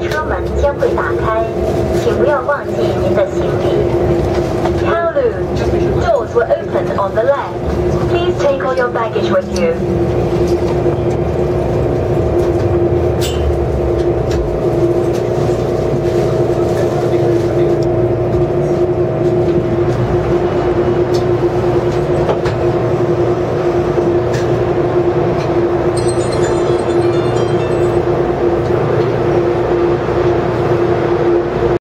车门将会打开请不要忘记您的行李 hello doors were opened on the left please take all your baggage with you